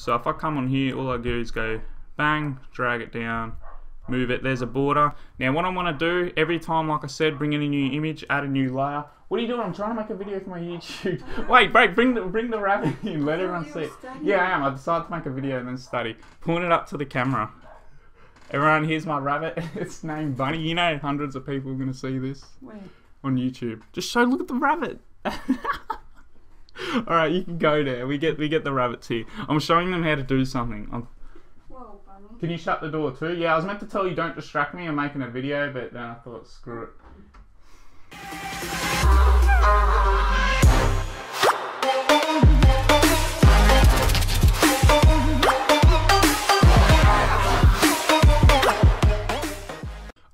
So if I come on here, all I do is go bang, drag it down, move it. There's a border. Now what I want to do, every time, like I said, bring in a new image, add a new layer. What are you doing? I'm trying to make a video for my YouTube. Wait, break, bring the bring the rabbit in. Let everyone see. Yeah, I am. I decided to make a video and then study. Pulling it up to the camera. Everyone, here's my rabbit. it's named Bunny. You know, hundreds of people are gonna see this Where? on YouTube. Just show. Look at the rabbit. All right, you can go there. We get we get the rabbits here. I'm showing them how to do something. I'm, can you shut the door too? Yeah, I was meant to tell you don't distract me. I'm making a video, but then I thought screw it.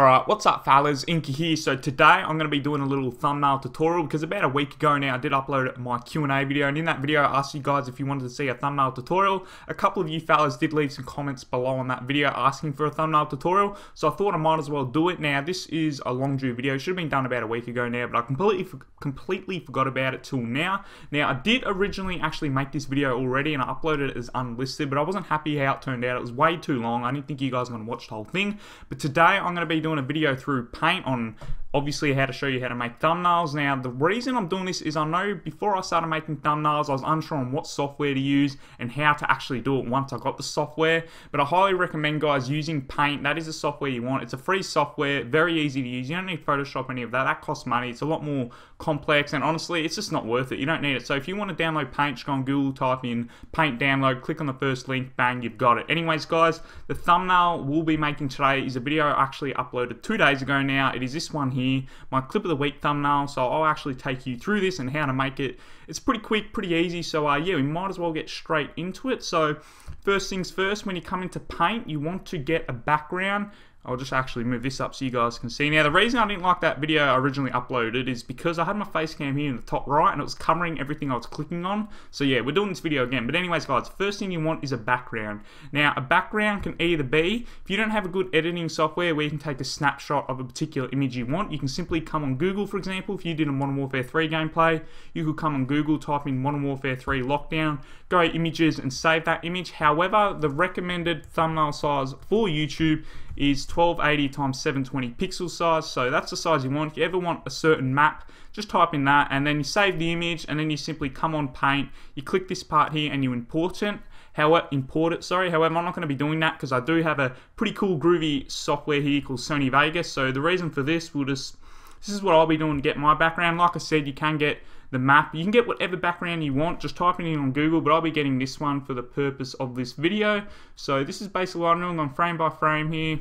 Alright, what's up fellas, Inkee here. So today I'm going to be doing a little thumbnail tutorial because about a week ago now I did upload my Q&A video and in that video I asked you guys if you wanted to see a thumbnail tutorial. A couple of you fellas did leave some comments below on that video asking for a thumbnail tutorial so I thought I might as well do it. Now this is a long due video, it should have been done about a week ago now but I completely completely forgot about it till now. Now I did originally actually make this video already and I uploaded it as unlisted but I wasn't happy how it turned out. It was way too long. I didn't think you guys were going to watch the whole thing. But today I'm going to be doing a video through Paint on obviously how to show you how to make thumbnails. Now, the reason I'm doing this is I know before I started making thumbnails, I was unsure on what software to use and how to actually do it once I got the software. But I highly recommend guys using Paint. That is the software you want. It's a free software, very easy to use. You don't need Photoshop any of that. That costs money. It's a lot more complex and honestly, it's just not worth it. You don't need it. So if you want to download Paint, just go on Google, type in Paint download, click on the first link, bang, you've got it. Anyways, guys, the thumbnail we'll be making today is a video actually uploaded two days ago now. It is this one here, my clip of the week thumbnail. So I'll actually take you through this and how to make it. It's pretty quick, pretty easy. So uh, yeah, we might as well get straight into it. So first things first, when you come into Paint, you want to get a background. I'll just actually move this up so you guys can see. Now, the reason I didn't like that video I originally uploaded is because I had my face cam here in the top right and it was covering everything I was clicking on. So yeah, we're doing this video again. But anyways, guys, first thing you want is a background. Now, a background can either be, if you don't have a good editing software where you can take a snapshot of a particular image you want, you can simply come on Google, for example. If you did a Modern Warfare 3 gameplay, you could come on Google, type in Modern Warfare 3 lockdown, go images and save that image. However, the recommended thumbnail size for YouTube is 1280 times 720 pixel size. So that's the size you want. If you ever want a certain map just type in that and then you save the image and then you simply come on paint. You click this part here and you import it. However import it sorry. However I'm not going to be doing that because I do have a pretty cool groovy software here called Sony Vegas. So the reason for this will just this is what I'll be doing to get my background like I said you can get the map. You can get whatever background you want, just type it in on Google, but I'll be getting this one for the purpose of this video. So this is basically what I'm doing on frame by frame here.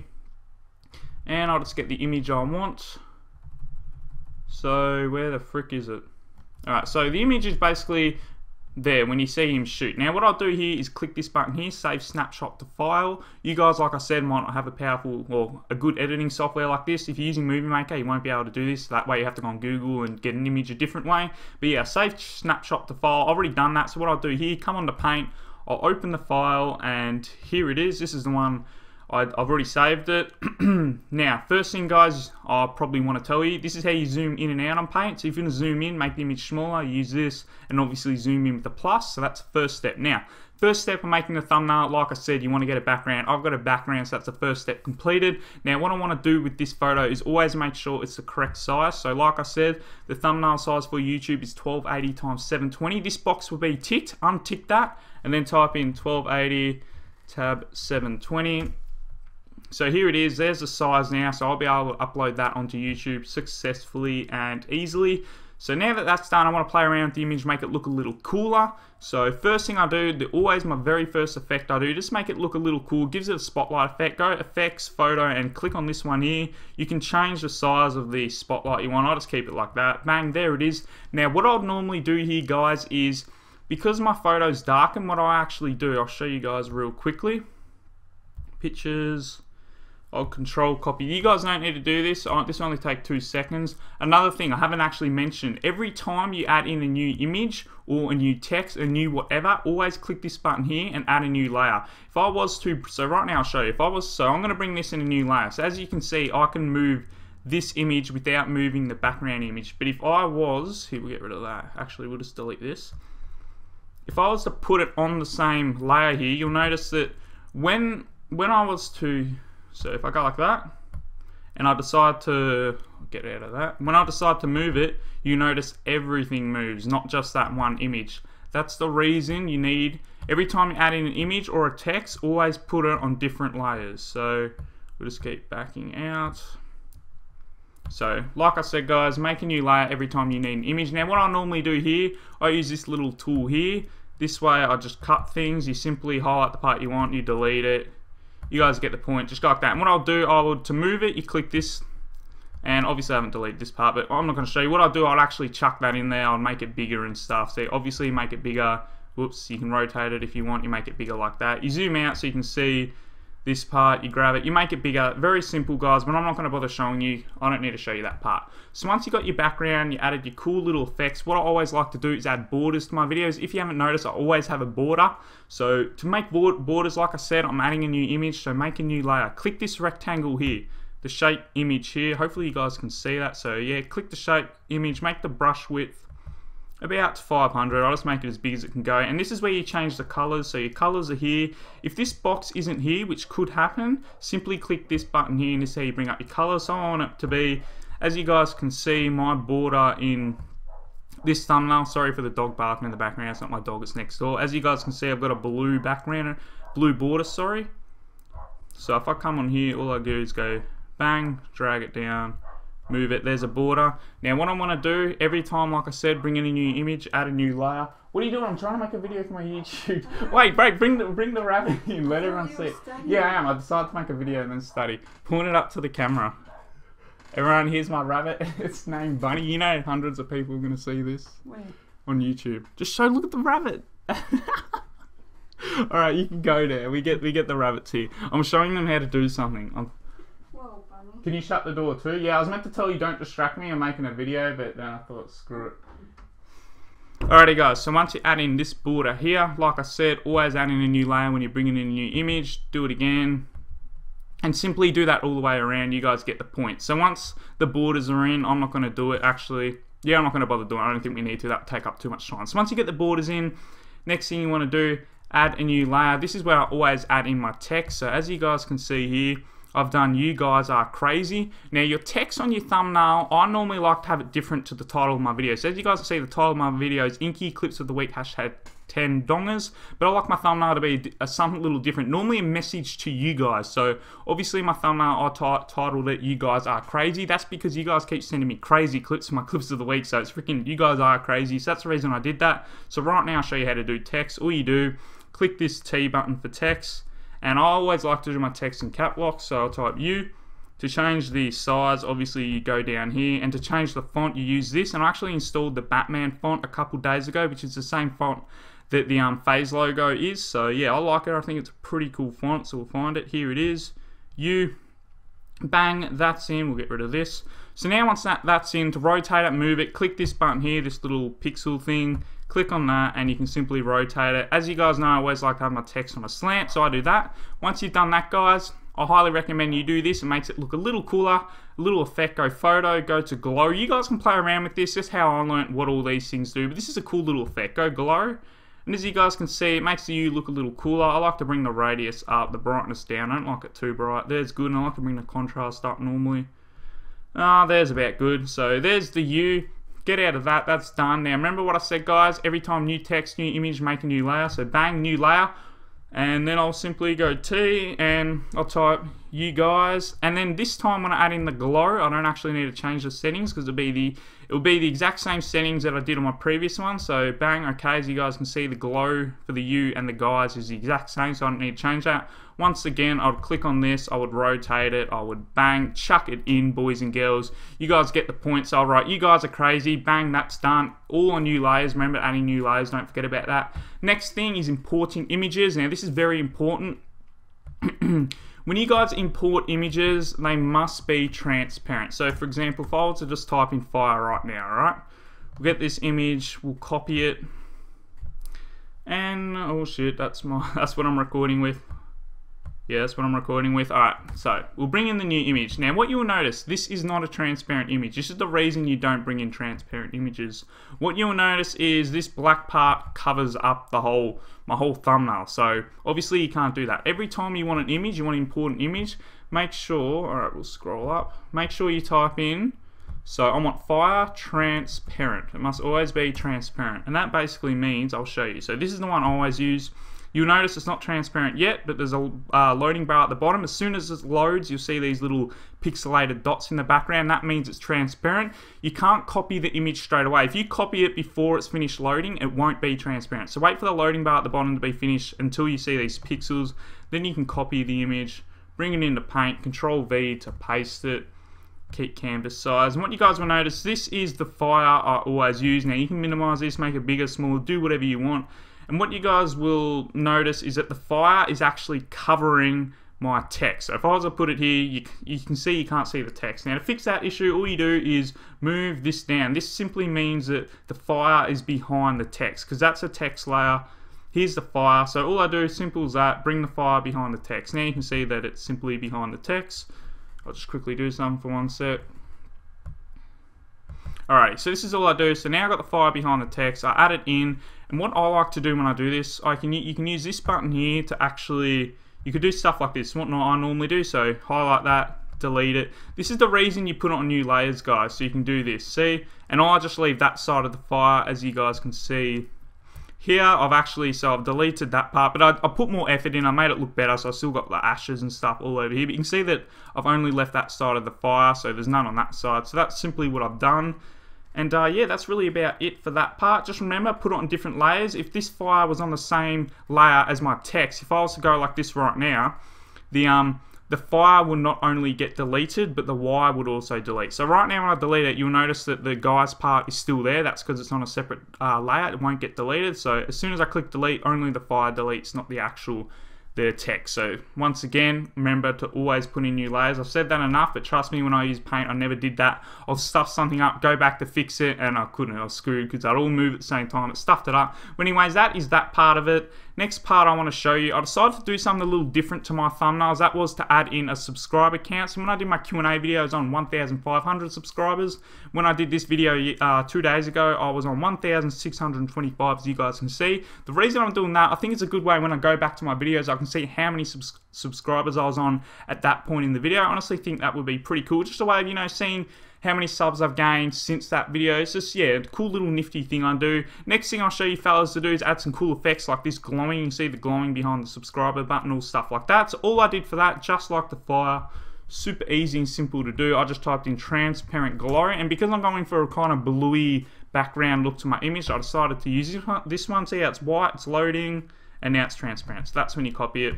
And I'll just get the image I want. So where the frick is it? Alright, so the image is basically there when you see him shoot. Now what I'll do here is click this button here, save snapshot to file. You guys, like I said, might not have a powerful or a good editing software like this. If you're using Movie Maker, you won't be able to do this. That way you have to go on Google and get an image a different way. But yeah, save snapshot to file. I've already done that. So what I'll do here, come onto Paint, I'll open the file and here it is. This is the one I've already saved it. now, first thing guys, I probably want to tell you, this is how you zoom in and out on Paint. So if you want to zoom in, make the image smaller, use this, and obviously zoom in with the plus. So that's the first step. Now, first step of making the thumbnail, like I said, you want to get a background. I've got a background, so that's the first step completed. Now, what I want to do with this photo is always make sure it's the correct size. So like I said, the thumbnail size for YouTube is 1280 times 720. This box will be ticked, untick that, and then type in 1280 tab 720 so here it is, there's the size now, so I'll be able to upload that onto YouTube successfully and easily. So now that that's done, I want to play around with the image, make it look a little cooler. So first thing I do, always my very first effect I do, just make it look a little cool, gives it a spotlight effect. Go effects, photo, and click on this one here. You can change the size of the spotlight you want. I'll just keep it like that. Bang, there it is. Now what I'd normally do here, guys, is because my photo's darkened, what I actually do, I'll show you guys real quickly. Pictures I'll control copy. You guys don't need to do this. This will only take two seconds. Another thing I haven't actually mentioned, every time you add in a new image or a new text, a new whatever, always click this button here and add a new layer. If I was to, so right now I'll show you. If I was, so I'm going to bring this in a new layer. So as you can see, I can move this image without moving the background image. But if I was, here we'll get rid of that. Actually, we'll just delete this if I was to put it on the same layer here, you'll notice that when when I was to, so if I go like that, and I decide to get out of that, when I decide to move it, you notice everything moves, not just that one image. That's the reason you need, every time you add in an image or a text, always put it on different layers. So we'll just keep backing out. So, like I said guys, make a new layer every time you need an image. Now what I normally do here, I use this little tool here. This way I just cut things, you simply highlight the part you want, you delete it. You guys get the point, just go like that. And what I'll do, I will, to move it, you click this, and obviously I haven't deleted this part, but I'm not going to show you. What I'll do, I'll actually chuck that in there, I'll make it bigger and stuff. So obviously make it bigger, whoops, you can rotate it if you want, you make it bigger like that. You zoom out so you can see this part, you grab it, you make it bigger. Very simple, guys, but I'm not going to bother showing you. I don't need to show you that part. So once you got your background, you added your cool little effects, what I always like to do is add borders to my videos. If you haven't noticed, I always have a border. So to make borders, like I said, I'm adding a new image, so make a new layer. Click this rectangle here, the shape image here. Hopefully you guys can see that. So yeah, click the shape image, make the brush width about 500 I'll just make it as big as it can go. And this is where you change the colors so your colors are here. If this box isn't here which could happen simply click this button here and this is how you bring up your colors so I want it to be as you guys can see my border in this thumbnail. Sorry for the dog barking in the background. It's not my dog it's next door. As you guys can see I've got a blue background blue border sorry. So if I come on here all I do is go bang drag it down move it. There's a border. Now what I want to do, every time, like I said, bring in a new image, add a new layer. What are you doing? I'm trying to make a video for my YouTube. Wait, break, bring the bring the rabbit in. Let everyone see it. Yeah, I am. I decided to make a video and then study. Point it up to the camera. Everyone, here's my rabbit. it's named Bunny. You know hundreds of people are going to see this Where? on YouTube. Just show, look at the rabbit. All right, you can go there. We get we get the rabbits here. I'm showing them how to do something. I'm. Can you shut the door too? Yeah, I was meant to tell you don't distract me. I'm making a video, but then I thought screw it. Alrighty guys, so once you add in this border here, like I said, always add in a new layer when you're bringing in a new image, do it again, and simply do that all the way around, you guys get the point. So once the borders are in, I'm not going to do it actually, yeah, I'm not going to bother doing it, I don't think we need to, that take up too much time. So once you get the borders in, next thing you want to do, add a new layer. This is where I always add in my text, so as you guys can see here, I've done you guys are crazy. Now your text on your thumbnail, I normally like to have it different to the title of my video. So as you guys can see, the title of my video is Inkee Clips of the Week, hashtag 10 dongers. But I like my thumbnail to be a, uh, something a little different. Normally a message to you guys. So obviously my thumbnail, I titled it You Guys Are Crazy. That's because you guys keep sending me crazy clips my clips of the week. So it's freaking You Guys Are Crazy. So that's the reason I did that. So right now I'll show you how to do text. All you do, click this T button for text and I always like to do my text in cap lock, so I'll type U. To change the size, obviously you go down here, and to change the font, you use this. And I actually installed the Batman font a couple days ago, which is the same font that the um, FaZe logo is. So yeah, I like it. I think it's a pretty cool font, so we'll find it. Here it is. U. Bang, that's in. We'll get rid of this. So now once that, that's in, to rotate it, move it, click this button here, this little pixel thing, click on that and you can simply rotate it. As you guys know, I always like to have my text on a slant, so I do that. Once you've done that, guys, I highly recommend you do this. It makes it look a little cooler, a little effect. Go photo, go to glow. You guys can play around with this. Just how I learned what all these things do. But this is a cool little effect. Go glow. And as you guys can see, it makes the U look a little cooler. I like to bring the radius up, the brightness down. I don't like it too bright. There's good. And I like to bring the contrast up normally. Ah, there's about good. So there's the U. Get out of that. That's done. Now remember what I said, guys. Every time new text, new image, make a new layer. So bang, new layer and then I'll simply go T and I'll type you guys and then this time when I add in the glow I don't actually need to change the settings because it'll be the it'll be the exact same settings that I did on my previous one so bang okay as you guys can see the glow for the you and the guys is the exact same so I don't need to change that once again I would click on this I would rotate it I would bang chuck it in boys and girls. You guys get the points, so alright you guys are crazy bang that's done. All on new layers remember adding new layers don't forget about that. Next thing is importing images. Now this is very important. When you guys import images, they must be transparent. So for example, if I were to just type in fire right now, right? We'll get this image, we'll copy it, and oh shit, that's my that's what I'm recording with. Yeah, that's what I'm recording with. Alright, so we'll bring in the new image. Now what you will notice, this is not a transparent image. This is the reason you don't bring in transparent images. What you'll notice is this black part covers up the whole my whole thumbnail. So obviously you can't do that. Every time you want an image, you want an important image, make sure, alright we'll scroll up, make sure you type in so I want fire transparent. It must always be transparent. And that basically means, I'll show you. So this is the one I always use. You'll notice it's not transparent yet, but there's a uh, loading bar at the bottom. As soon as it loads, you'll see these little pixelated dots in the background. That means it's transparent. You can't copy the image straight away. If you copy it before it's finished loading, it won't be transparent. So wait for the loading bar at the bottom to be finished until you see these pixels. Then you can copy the image, bring it into Paint, Control V to paste it keep canvas size. And what you guys will notice, this is the fire I always use. Now you can minimize this, make it bigger, smaller, do whatever you want. And what you guys will notice is that the fire is actually covering my text. So if I was to put it here, you, you can see you can't see the text. Now to fix that issue, all you do is move this down. This simply means that the fire is behind the text because that's a text layer. Here's the fire. So all I do, simple as that, bring the fire behind the text. Now you can see that it's simply behind the text. I'll just quickly do something for one sec. Alright, so this is all I do. So now I've got the fire behind the text. I add it in. And what I like to do when I do this, I can you can use this button here to actually, you could do stuff like this, what I normally do. So highlight that, delete it. This is the reason you put it on new layers, guys, so you can do this. See? And I just leave that side of the fire, as you guys can see. Here, I've actually, so I've deleted that part, but I, I, put more effort in. I made it look better, so I still got the ashes and stuff all over here. But you can see that I've only left that side of the fire, so there's none on that side. So that's simply what I've done. And uh, yeah, that's really about it for that part. Just remember, put it on different layers. If this fire was on the same layer as my text, if I was to go like this right now, the um the fire will not only get deleted, but the wire would also delete. So right now when I delete it, you'll notice that the guy's part is still there. That's because it's on a separate uh, layer. It won't get deleted. So as soon as I click delete, only the fire deletes, not the actual the text. So once again, remember to always put in new layers. I've said that enough, but trust me, when I use Paint, I never did that. I'll stuff something up, go back to fix it, and I couldn't. I was screwed because I'd all move at the same time. It stuffed it up. But anyways, that is that part of it. Next part I want to show you, I decided to do something a little different to my thumbnails. That was to add in a subscriber count. So when I did my Q&A videos on 1,500 subscribers, when I did this video uh, two days ago, I was on 1,625 as you guys can see. The reason I'm doing that, I think it's a good way when I go back to my videos, I can see how many subs subscribers I was on at that point in the video. I honestly think that would be pretty cool. Just a way of, you know, seeing how many subs I've gained since that video. It's just, yeah, cool little nifty thing I do. Next thing I'll show you fellas to do is add some cool effects like this glowing. You see the glowing behind the subscriber button, all stuff like that. So all I did for that, just like the fire, super easy and simple to do. I just typed in transparent glow, and because I'm going for a kind of bluey background look to my image, I decided to use this one. See how it's white, it's loading, and now it's transparent. So that's when you copy it.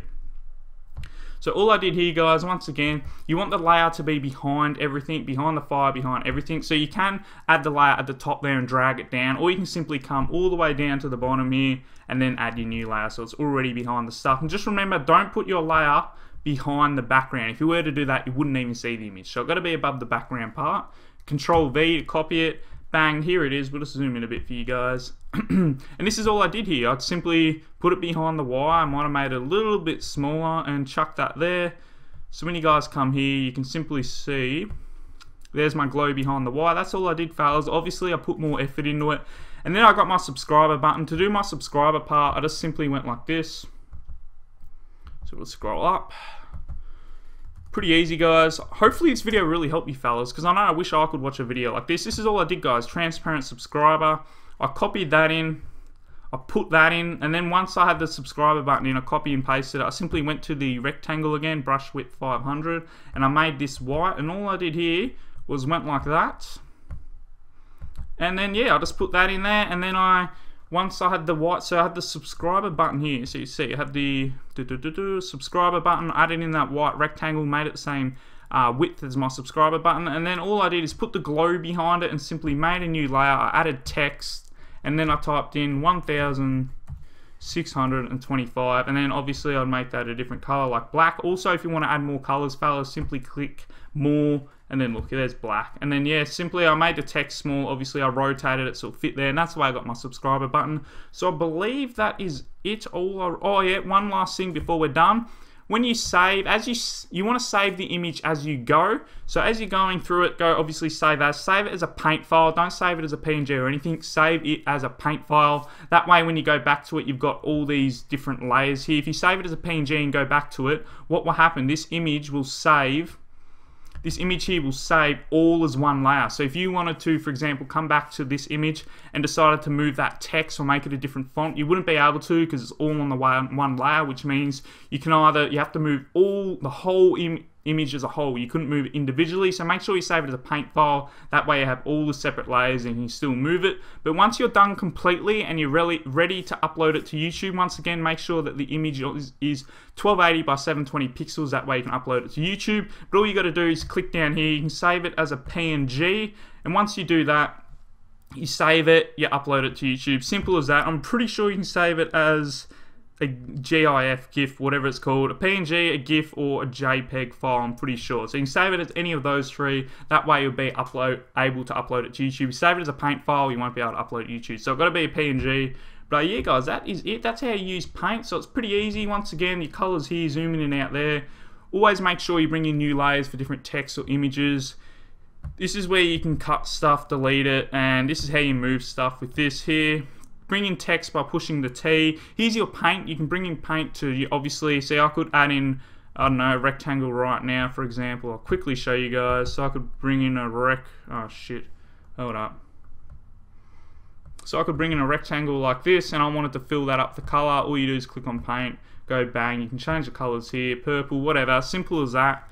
So all I did here, guys, once again, you want the layer to be behind everything, behind the fire, behind everything. So you can add the layer at the top there and drag it down, or you can simply come all the way down to the bottom here and then add your new layer so it's already behind the stuff. And just remember, don't put your layer behind the background. If you were to do that, you wouldn't even see the image. So it's got to be above the background part. Control V to copy it, bang, here it is. We'll just zoom in a bit for you guys. and this is all I did here. I'd simply put it behind the wire. I might have made it a little bit smaller and chuck that there. So when you guys come here, you can simply see there's my glow behind the wire. That's all I did, fellas. Obviously, I put more effort into it. And then I got my subscriber button. To do my subscriber part, I just simply went like this. So we'll scroll up. Pretty easy, guys. Hopefully this video really helped you fellas, because I know I wish I could watch a video like this. This is all I did, guys. Transparent subscriber. I copied that in. I put that in, and then once I had the subscriber button in, I copy and pasted it. I simply went to the rectangle again, brush width 500, and I made this white, and all I did here was went like that. And then, yeah, I just put that in there, and then I once I had the white, so I had the subscriber button here. So you see, I had the doo -doo -doo subscriber button, added in that white rectangle, made it the same uh, width as my subscriber button. And then all I did is put the glow behind it and simply made a new layer. I added text, and then I typed in 1,625. And then obviously I'd make that a different color like black. Also, if you want to add more colors, fellas, simply click more and then look, there's black. And then yeah, simply I made the text small. Obviously I rotated it so it fit there, and that's why I got my subscriber button. So I believe that is it all. Oh yeah, one last thing before we're done. when you save, as you you want to save the image as you go. So as you're going through it, go obviously save as. Save it as a paint file. Don't save it as a PNG or anything. Save it as a paint file. That way when you go back to it, you've got all these different layers here. If you save it as a PNG and go back to it, what will happen? This image will save this image here will save all as one layer. So if you wanted to, for example, come back to this image and decided to move that text or make it a different font, you wouldn't be able to because it's all on the one layer, which means you can either, you have to move all, the whole Im image as a whole. You couldn't move it individually, so make sure you save it as a paint file. That way you have all the separate layers and you can still move it. But once you're done completely and you're really ready to upload it to YouTube, once again, make sure that the image is, is 1280 by 720 pixels. That way you can upload it to YouTube. But all you got to do is click down here. You can save it as a PNG. And once you do that, you save it, you upload it to YouTube. Simple as that. I'm pretty sure you can save it as a GIF, GIF, whatever it's called, a PNG, a GIF, or a JPEG file, I'm pretty sure. So you can save it as any of those three. That way you'll be upload able to upload it to YouTube. Save it as a paint file, you won't be able to upload it to YouTube. So it's got to be a PNG. But yeah, guys, that is it. That's how you use paint. So it's pretty easy. Once again, your colors here, zooming in and out there. Always make sure you bring in new layers for different text or images. This is where you can cut stuff, delete it, and this is how you move stuff with this here bring in text by pushing the T. Here's your paint. You can bring in paint to obviously see I could add in I don't know, a rectangle right now, for example. I'll quickly show you guys. So I could bring in a rec. Oh shit. Hold up. So I could bring in a rectangle like this, and I wanted to fill that up the color. All you do is click on paint, go bang. You can change the colors here, purple, whatever. Simple as that.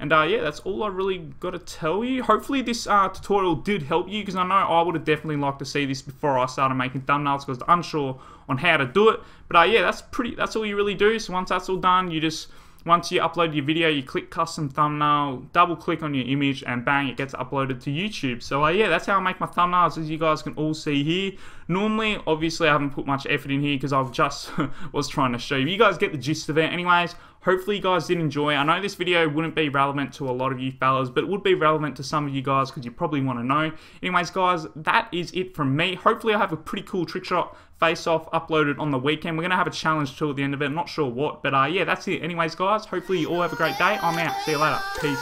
And uh, yeah, that's all I really got to tell you. Hopefully this uh, tutorial did help you because I know I would have definitely liked to see this before I started making thumbnails because I'm unsure on how to do it. But uh, yeah, that's pretty. That's all you really do. So once that's all done, you just once you upload your video, you click custom thumbnail, double click on your image, and bang, it gets uploaded to YouTube. So uh, yeah, that's how I make my thumbnails, as you guys can all see here. Normally, obviously, I haven't put much effort in here because I've just was trying to show you. You guys get the gist of it. Anyways, hopefully you guys did enjoy. I know this video wouldn't be relevant to a lot of you fellas, but it would be relevant to some of you guys because you probably want to know. Anyways, guys, that is it from me. Hopefully I have a pretty cool trick shot face-off uploaded on the weekend. We're going to have a challenge too at the end of it. I'm not sure what, but uh, yeah, that's it. Anyways, guys, hopefully you all have a great day. I'm out. See you later. Peace.